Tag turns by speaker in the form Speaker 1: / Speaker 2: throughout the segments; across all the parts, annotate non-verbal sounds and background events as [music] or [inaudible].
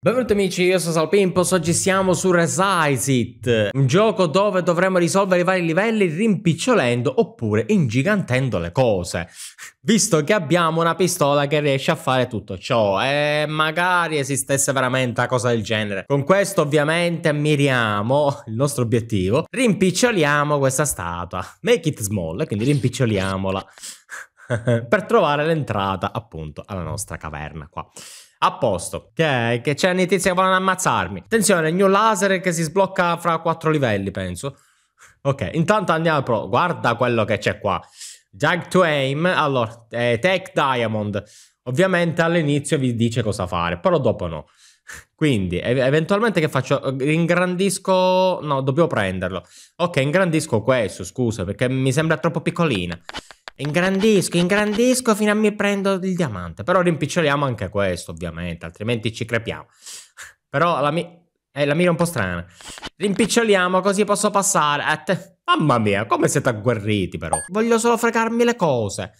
Speaker 1: Benvenuti amici, io sono Salpimpos, oggi siamo su Resizit, un gioco dove dovremo risolvere i vari livelli rimpicciolendo oppure ingigantendo le cose. Visto che abbiamo una pistola che riesce a fare tutto ciò e magari esistesse veramente una cosa del genere. Con questo ovviamente miriamo il nostro obiettivo, rimpiccioliamo questa statua, make it small, quindi rimpiccioliamola [laughs] per trovare l'entrata appunto alla nostra caverna qua. A posto. Che, che c'è notizia che vogliono ammazzarmi. Attenzione, il new laser che si sblocca fra quattro livelli, penso. Ok, intanto andiamo pro. Guarda quello che c'è qua. Jag to aim. Allora, eh, take diamond. Ovviamente all'inizio vi dice cosa fare, però dopo no. Quindi, ev eventualmente che faccio? Ingrandisco... No, dobbiamo prenderlo. Ok, ingrandisco questo, scusa, perché mi sembra troppo piccolina. Ingrandisco, ingrandisco fino a mi prendo il diamante. Però rimpiccioliamo anche questo, ovviamente, altrimenti ci crepiamo. Però la, mi eh, la mira è un po' strana. Rimpiccioliamo così posso passare. Eh, Mamma mia, come siete agguerriti però. Voglio solo fregarmi le cose.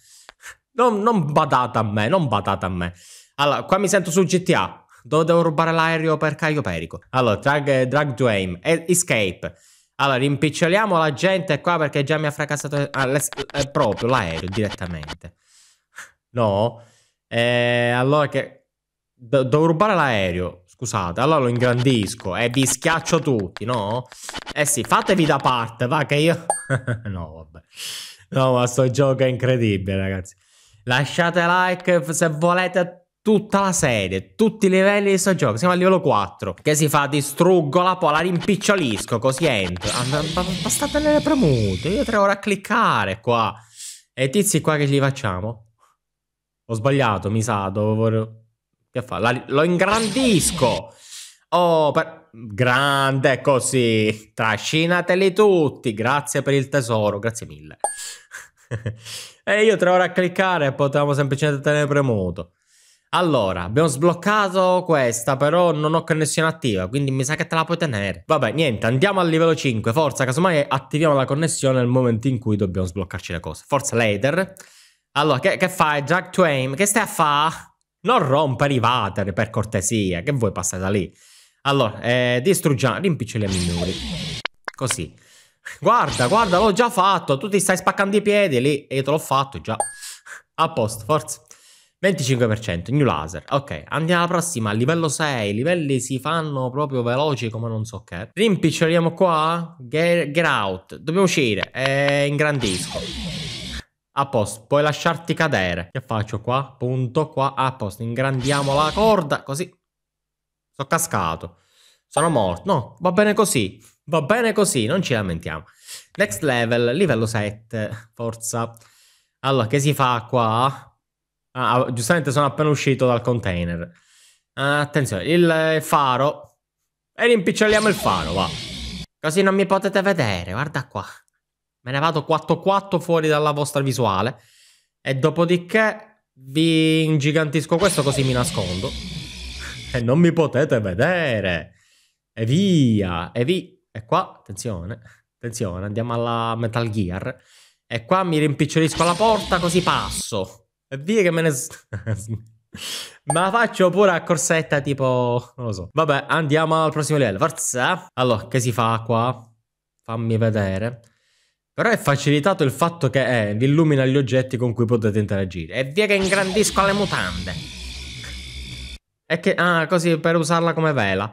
Speaker 1: Non, non badate a me, non badate a me. Allora, qua mi sento su GTA. Dove devo rubare l'aereo per Caio Perico. Allora, drag, drag to aim. Escape. Allora, rimpiccioliamo la gente qua perché già mi ha fracassato ah, eh, proprio l'aereo direttamente. No. Eh, allora che... Do devo rubare l'aereo. Scusate, allora lo ingrandisco e vi schiaccio tutti, no? Eh sì, fatevi da parte, va che io... [laughs] no, vabbè. No, ma sto gioco è incredibile, ragazzi. Lasciate like se volete tutta la serie, tutti i livelli di questo gioco. Siamo a livello 4. Che si fa? Distruggo la pola, la rimpicciolisco, così entro. Basta tenere premuto. Io tre ore a cliccare qua. E tizi qua che gli facciamo? Ho sbagliato, mi sa, dovevo... Che fa? La... lo ingrandisco. Oh, per... Grande così. Trascinateli tutti. Grazie per il tesoro. Grazie mille. [laughs] e io tre ore a cliccare e potevamo semplicemente tenere premuto. Allora, abbiamo sbloccato questa, però non ho connessione attiva, quindi mi sa che te la puoi tenere. Vabbè, niente, andiamo al livello 5. Forza, casomai attiviamo la connessione nel momento in cui dobbiamo sbloccarci le cose. Forza, later. Allora, che, che fai? Jack to aim? Che stai a fare? Non rompere i vateri, per cortesia. Che vuoi passare da lì? Allora, eh, distruggiamo, rimpiccioliamo i muri. Così. Guarda, guarda, l'ho già fatto. Tu ti stai spaccando i piedi lì e io te l'ho fatto già. A posto, forza. 25%, new laser. Ok, andiamo alla prossima, livello 6. I livelli si fanno proprio veloci come non so che. Rimpiccioliamo qua. Get, get out. Dobbiamo uscire. E ingrandisco. A posto, puoi lasciarti cadere. Che faccio qua? Punto qua. A posto, ingrandiamo la corda. Così. Sono cascato. Sono morto. No, va bene così. Va bene così, non ci lamentiamo. Next level, livello 7. Forza. Allora, che si fa qua? Ah, ah, giustamente sono appena uscito dal container. Ah, attenzione, il faro. E rimpiccioliamo il faro, va. Così non mi potete vedere, guarda qua. Me ne vado 4-4 fuori dalla vostra visuale. E dopodiché vi ingigantisco questo così mi nascondo. [laughs] E non mi potete vedere. E via. E via. E qua, attenzione. Attenzione, andiamo alla Metal Gear. E qua mi rimpicciolisco la porta così passo. E via che me ne... [laughs] Ma faccio pure a corsetta tipo... Non lo so. Vabbè, andiamo al prossimo livello. Forza. Allora, che si fa qua? Fammi vedere. Però è facilitato il fatto che eh, vi illumina gli oggetti con cui potete interagire. E via che ingrandisco le mutande. E che... Ah, così per usarla come vela.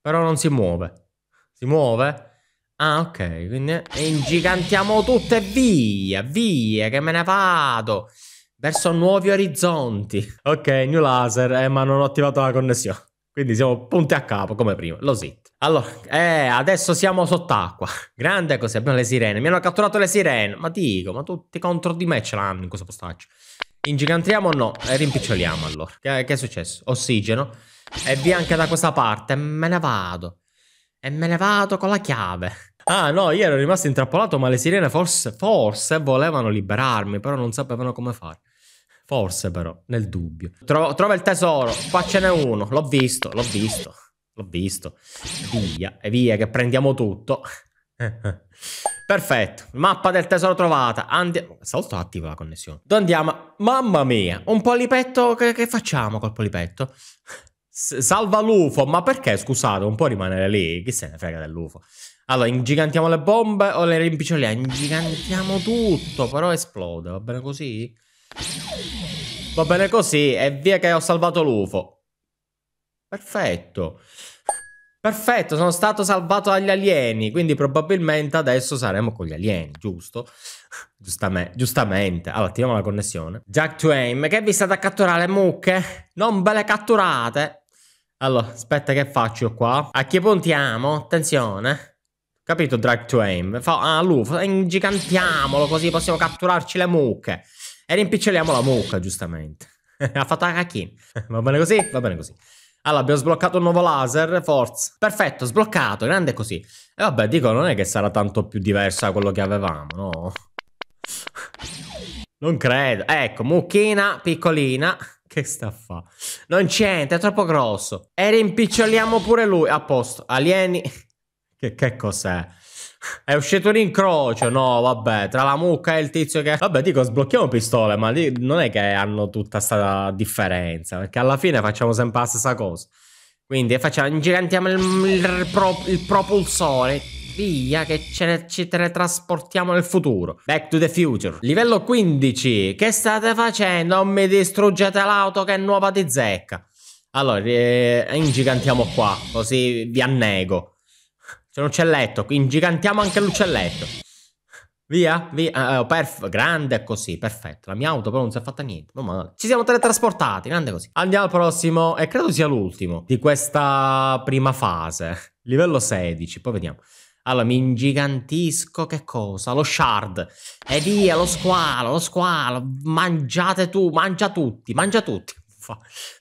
Speaker 1: Però non si muove. Si muove? Ah, ok. Quindi ingigantiamo tutto e via. Via, che me ne vado. Verso nuovi orizzonti. Ok, new laser, eh, ma non ho attivato la connessione. Quindi siamo punti a capo, come prima. Lo sit. Allora, eh, adesso siamo sott'acqua. Grande così, abbiamo le sirene. Mi hanno catturato le sirene. Ma dico, ma tutti contro di me ce l'hanno in questo postaggio. Ingigantriamo o no? E rimpiccioliamo allora. Che, che è successo? Ossigeno. E via anche da questa parte. Me ne vado. E me ne vado con la chiave. Ah no, io ero rimasto intrappolato, ma le sirene forse, forse volevano liberarmi, però non sapevano come fare. Forse però, nel dubbio. Tro trova il tesoro, qua ce n'è uno, l'ho visto, l'ho visto, l'ho visto. Via, e via che prendiamo tutto. [laughs] Perfetto, mappa del tesoro trovata. Andiamo. Stavolta attiva la connessione. Dove andiamo? Mamma mia, un polipetto. Che, che facciamo col polipetto? salva l'UFO, ma perché, scusate, non può rimanere lì? Chi se ne frega dell'UFO? Allora, ingigantiamo le bombe o le rimpiccioliamo? Ingigantiamo tutto, però esplode, va bene così? Va bene così, e via che ho salvato l'UFO. Perfetto. Perfetto, sono stato salvato dagli alieni, quindi probabilmente adesso saremo con gli alieni, giusto? Giustamente, giustamente. Allora, attiviamo la connessione. Jack Twain, che vi state a catturare le mucche? Non ve le catturate. Allora, aspetta che faccio qua? A chi puntiamo? Attenzione. Capito, Drag Twain? Fa, ah, l'UFO, ingigantiamolo così possiamo catturarci le mucche. E rimpiccioliamo la mucca, giustamente. [laughs] ha fatto la [laughs] cacchina. Va bene così? Va bene così. Allora, abbiamo sbloccato un nuovo laser, forza. Perfetto, sbloccato, grande così. E vabbè, dico, non è che sarà tanto più diverso da quello che avevamo, no? [laughs] Non credo. Ecco, mucchina piccolina. Che sta a fa? Non c'è, è troppo grosso. E rimpiccioliamo pure lui. A posto. Alieni. Che, che cos'è? È uscito un incrocio, no, vabbè, tra la mucca e il tizio che... Vabbè, dico, sblocchiamo pistole, ma non è che hanno tutta questa differenza, perché alla fine facciamo sempre la stessa cosa. Quindi facciamo, ingigantiamo il, il, pro, il propulsore, via, che ne, ci teletrasportiamo nel futuro. Back to the future. Livello 15, che state facendo? Non mi distruggete l'auto che è nuova di zecca. Allora, eh, ingigantiamo qua, così vi annego. C'è un uccelletto, ingigantiamo anche l'uccelletto. Via, via, uh, perf- grande così, perfetto. La mia auto però non si è fatta niente. No, ci siamo teletrasportati, grande così. Andiamo al prossimo, e credo sia l'ultimo di questa prima fase. Livello 16, poi vediamo. Allora, mi ingigantisco, che cosa? Lo shard. E via, lo squalo, lo squalo. Mangiate tu, mangia tutti, mangia tutti fa.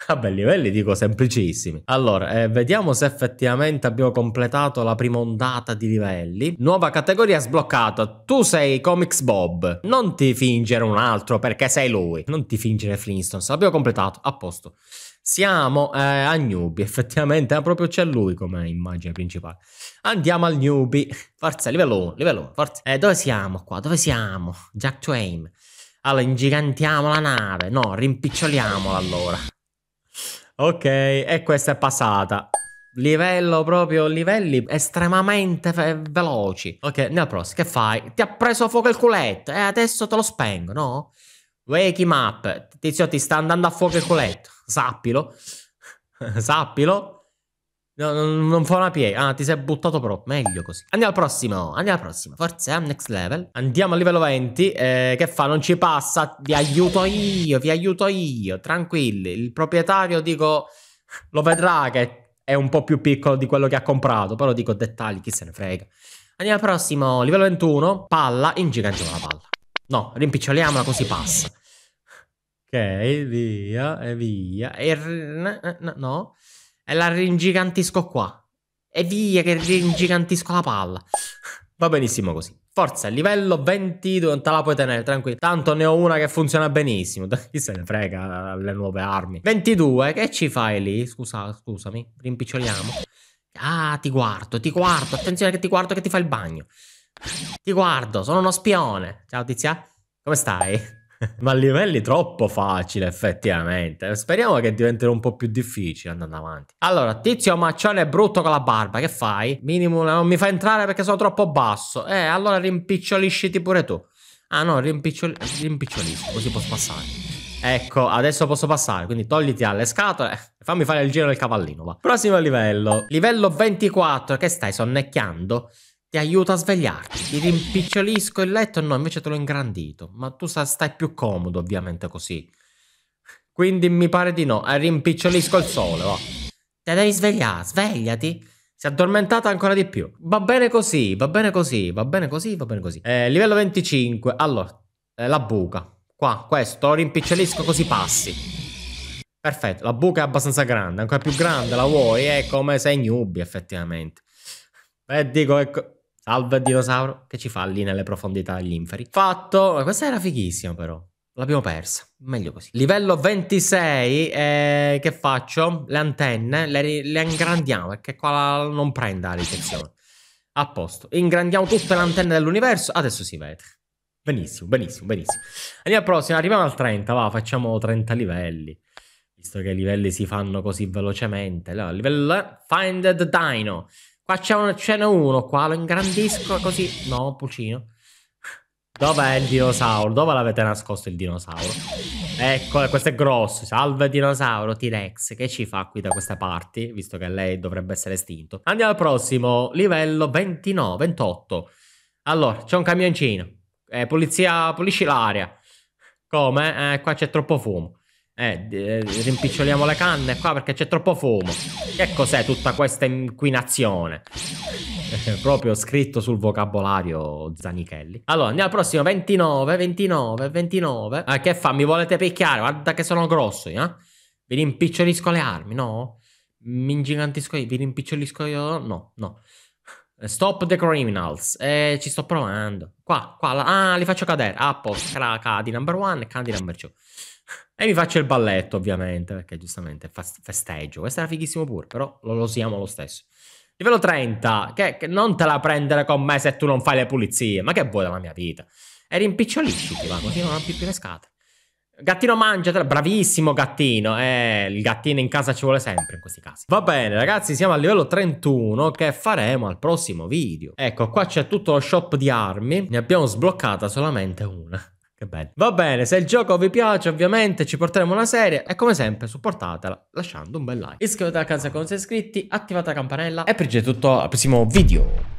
Speaker 1: Vabbè, livelli dico semplicissimi. Allora, eh, vediamo se effettivamente abbiamo completato la prima ondata di livelli. Nuova categoria sbloccata. Tu sei Comics Bob. Non ti fingere un altro perché sei lui. Non ti fingere Flintstones. L'abbiamo completato. A posto. Siamo eh, a Newbie, effettivamente eh, proprio c'è lui come immagine principale. Andiamo al Newbie, forza, livello 1, livello 1, forza. Eh, dove siamo qua? Dove siamo? Jack Twain. Allora, ingigantiamo la nave. No, rimpiccioliamola allora. Ok, e questa è passata. Livello proprio, livelli estremamente veloci. Ok, nel prossimo, che fai? Ti ha preso fuoco il culetto e adesso te lo spengo, no? Wake him up. Tizio, ti sta andando a fuoco il culetto. Sappilo. [laughs] Sappilo. No, non, fa una piega. Ah, ti sei buttato proprio. Meglio così. Andiamo al prossimo. Andiamo al prossimo. Forza, eh, next level. Andiamo al livello 20. Eh, che fa? Non ci passa. Vi aiuto io. Vi aiuto io. Tranquilli. Il proprietario, dico, lo vedrà che è un po' più piccolo di quello che ha comprato. Però dico dettagli, chi se ne frega. Andiamo al prossimo. Livello 21. Palla. Ingigantiamo la palla. No, rimpiccioliamola così passa. Ok, via, e via. E... No. E la ringigantisco qua. E via che ringigantisco la palla. Va benissimo così. Forza, livello 22 non te la puoi tenere, tranquillo. Tanto ne ho una che funziona benissimo. [laughs] Chi se ne frega le nuove armi. 22, che ci fai lì? Scusa, scusami, rimpiccioliamo. Ah, ti guardo, ti guardo. Attenzione che ti guardo che ti fai il bagno. Ti guardo, sono uno spione. Ciao Tizia, come stai? [laughs] Ma a livelli troppo facili, effettivamente. Speriamo che diventino un po' più difficili andando avanti. Allora, tizio maccione brutto con la barba, che fai? Minimo non mi fa entrare perché sono troppo basso. Eh, allora rimpicciolisciti pure tu. Ah no, rimpicciol rimpicciolisco, così posso passare. Ecco, adesso posso passare, quindi togliti alle scatole e fammi fare il giro del cavallino, va. Prossimo livello. Livello 24, che stai sonnecchiando? Ti aiuta a svegliarti, ti rimpicciolisco il letto, no, invece te l'ho ingrandito. Ma tu stai più comodo, ovviamente, così. Quindi mi pare di no, rimpicciolisco il sole, va. Te devi svegliare, svegliati. Si è addormentata ancora di più. Va bene così, va bene così, va bene così, va bene così. Eh, livello 25, allora, eh, la buca. Qua, questo, rimpicciolisco così passi. Perfetto, la buca è abbastanza grande, ancora più grande, la vuoi? È come sei nubi, effettivamente. E dico, ecco, Salve dinosauro, che ci fa lì nelle profondità degli inferi? Fatto, questa era fighissima però. L'abbiamo persa, meglio così. Livello 26, eh, che faccio? Le antenne, le, le ingrandiamo perché qua non prende la ricezione. A posto, ingrandiamo tutte le antenne dell'universo, adesso si vede. Benissimo, benissimo, benissimo. Andiamo al prossimo, arriviamo al 30, va, facciamo 30 livelli. Visto che i livelli si fanno così velocemente. Allora, livello Find the Dino. Qua c'è n'è uno, qua lo ingrandisco così. No, pulcino. Dov'è il dinosauro? Dove l'avete nascosto il dinosauro? Ecco, questo è grosso. Salve dinosauro, T-Rex. Che ci fa qui da queste parti? Visto che lei dovrebbe essere estinto. Andiamo al prossimo. Livello 29, 28. Allora, c'è un camioncino. Eh, polizia, pulisci l'aria. Come? Eh, qua c'è troppo fumo. Eh, eh, rimpiccioliamo le canne qua perché c'è troppo fumo. Che cos'è tutta questa inquinazione? Proprio scritto sul vocabolario Zanichelli. Allora, andiamo al prossimo. 29, 29, 29. Ah, che fa? Mi volete picchiare? Guarda che sono grosso, eh? Vi rimpicciolisco le armi, no? Mi ingigantisco io, vi rimpicciolisco io? No, no. Stop the criminals. Eh, ci sto provando. Qua, qua. Ah, li faccio cadere. A posto. Cadi number one e cadi number two. E mi faccio il balletto, ovviamente, perché giustamente festeggio. Questo era fighissimo pure, però lo, lo siamo lo stesso. Livello 30, che, che, non te la prendere con me se tu non fai le pulizie. Ma che vuoi dalla mia vita? E rimpicciolisci, va, così non più le scatole. Gattino mangiatela, bravissimo gattino, eh, il gattino in casa ci vuole sempre in questi casi. Va bene ragazzi, siamo al livello 31 che faremo al prossimo video. Ecco, qua c'è tutto lo shop di armi, ne abbiamo sbloccata solamente una. Che bello. Va bene, se il gioco vi piace ovviamente ci porteremo una serie e come sempre supportatela lasciando un bel like. Iscrivetevi al canale se non siete iscritti, attivate la campanella e per oggi è tutto al prossimo video.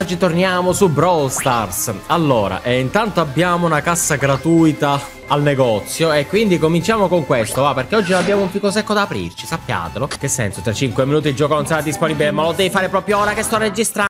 Speaker 1: Oggi torniamo su Brawl Stars. Allora, e intanto abbiamo una cassa gratuita al negozio e quindi cominciamo con questo, va, perché oggi abbiamo un fico secco da aprirci, sappiatelo. Che senso, tra 5 minuti il gioco non sarà disponibile, ma lo devi fare proprio ora che sto registrando.